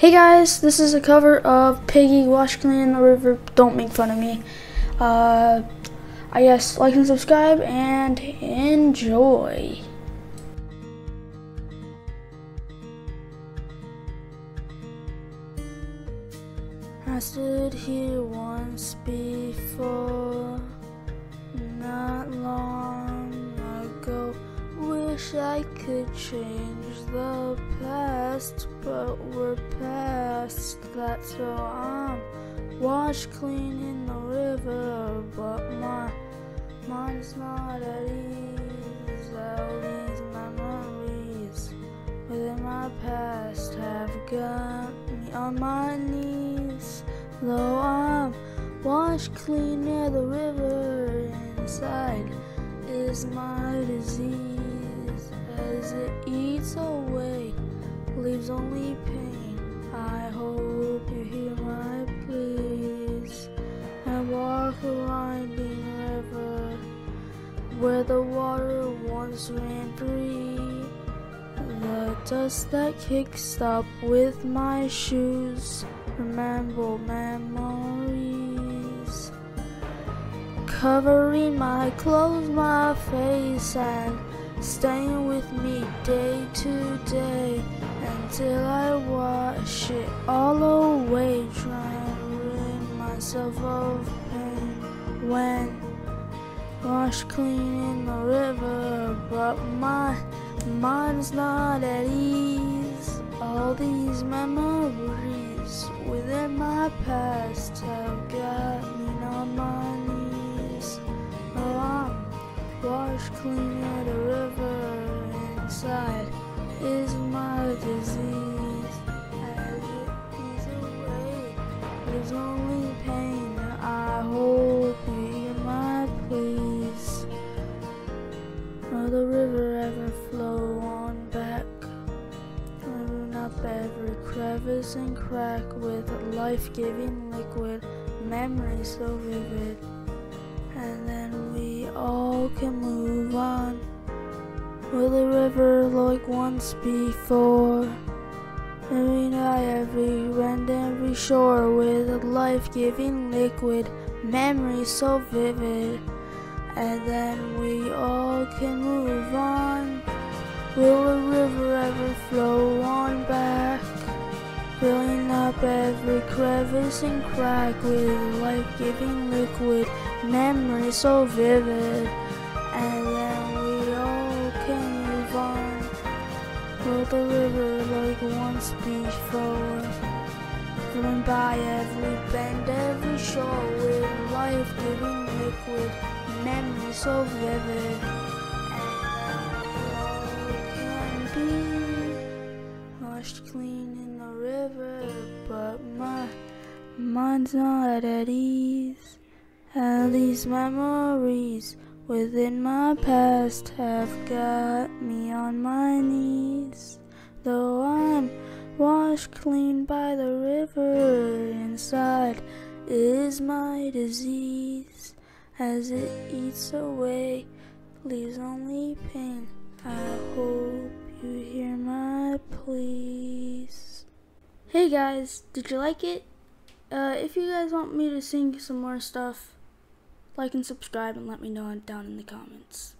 Hey guys, this is a cover of Piggy Wash Clean in the River. Don't make fun of me. Uh, I guess like and subscribe and enjoy. I stood here once before, not long. Wish I could change the past, but we're past that, so I'm washed clean in the river. But my mind's not at ease. All these memories within my past have got me on my knees. Though I'm washed clean near the river, inside is my disease as it eats away, leaves only pain. I hope you hear my pleas. I walk the winding river where the water once ran free. The dust that kicks up with my shoes remember memories. Covering my clothes, my face, and staying with me day to day until I wash it all away, trying to rid myself of pain. When washed clean in the river, but my mind's not at ease. All these memories within my past have got me on my disease. As it eats away, there's only pain. that I you hear my pleas. Will the river ever flow on back? Clearing up every crevice and crack with life-giving liquid, memories so vivid. And then we all can move on. Will the river like once before? Every night, every wind, every shore with a life-giving liquid, memories so vivid and then we all can move on. Will the river ever flow on back? Filling up every crevice and crack with life-giving liquid, memories so vivid, Will the river like once before? Filling by every bend, every shore with life-giving liquid, memories so vivid, and can be washed clean in the river. But my mind's not at ease. And these memories within my past have got me on my knees. Though clean by the river, inside is my disease as it eats away, leaves only pain. I hope you hear my pleas. Hey guys, did you like it? Uh, if you guys want me to sing some more stuff, like and subscribe and let me know down in the comments.